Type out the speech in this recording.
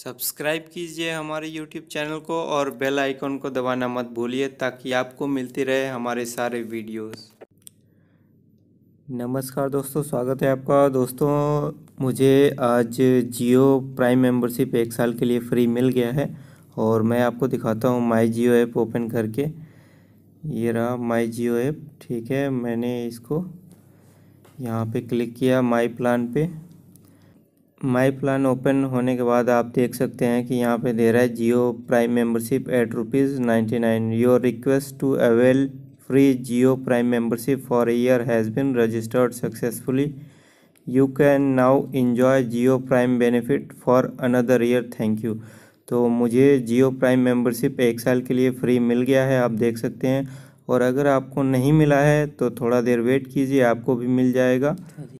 Subscribe कीजिए हमारे YouTube channel को और बेल आइकन को दबाना मत भूलिए ताकि आपको मिलती रहे हमारे सारे वीडियोस। नमस्कार दोस्तों, स्वागत है आपका। दोस्तों, मुझे आज जियो प्राइम मेंबरशिप एक साल के लिए फ्री मिल गया है और मैं आपको दिखाता हूँ माई जियो ऐप ओपन करके। ये रहा माई जियो ऐप ठीक है? मैंने इसको यहाँ पे क्लिक किया माई प्लान पे। माई प्लान ओपन होने के बाद आप देख सकते हैं कि यहाँ पे दे रहा है Jio prime membership at rupees ninety nine your request to avail free Jio prime membership for year has been registered successfully you can now enjoy Jio prime benefit for another year thank you तो मुझे जियो prime membership एक साल के लिए free मिल गया है, आप देख सकते हैं। और अगर आपको नहीं मिला है तो थोड़ा देर वेट कीजिए, आपको भी मिल जाएगा।